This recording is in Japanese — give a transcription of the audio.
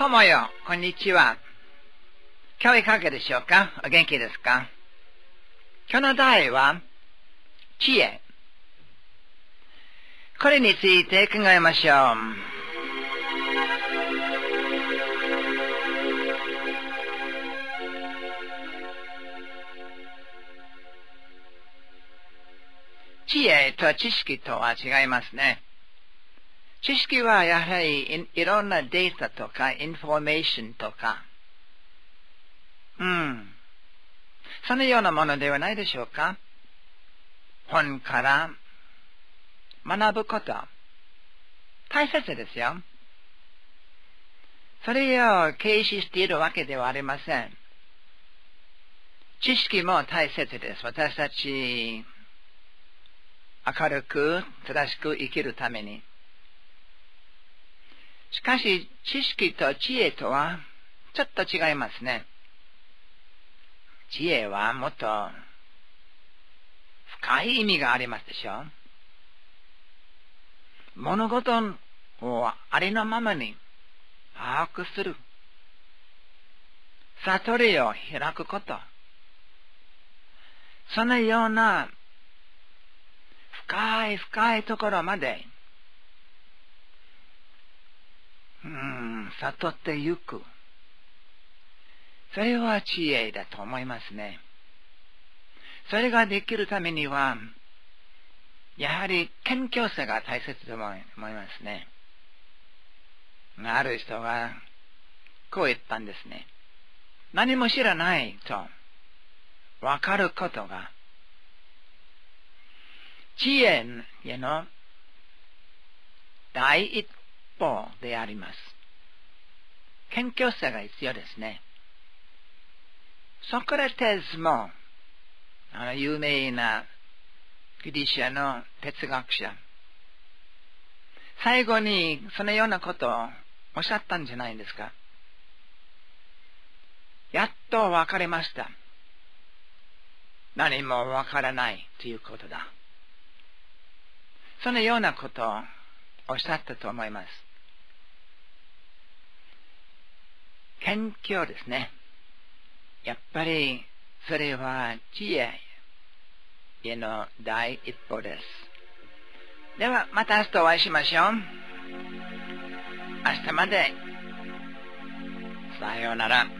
友よ、こんにちは。今日いかがでしょうか？お元気ですか？今日の題は、知恵。これについて考えましょう。知恵と知識とは違いますね。知識はやはりいろんなデータとかインフォメーションとか、うん。そのようなものではないでしょうか本から学ぶこと、大切ですよ。それを軽視しているわけではありません。知識も大切です。私たち、明るく、正しく生きるために。しかし、知識と知恵とは、ちょっと違いますね。知恵はもっと、深い意味がありますでしょ物事をありのままに把握する。悟りを開くこと。そのような深い深いところまでうん、悟ってゆく。それは知恵だと思いますね。それができるためには、やはり謙虚さが大切と思いますね。ある人がこう言ったんですね。何も知らないとわかることが知恵への第一歩であります。謙虚さが必要ですね。ソクラテスも、あの、有名なギリシャの哲学者、最後にそのようなことをおっしゃったんじゃないんですか。やっと分かりました。何も分からないということだ。そのようなことをおっしゃったと思います。謙虚ですね。やっぱり、それは知恵への第一歩です。では、また明日お会いしましょう。明日まで。さようなら。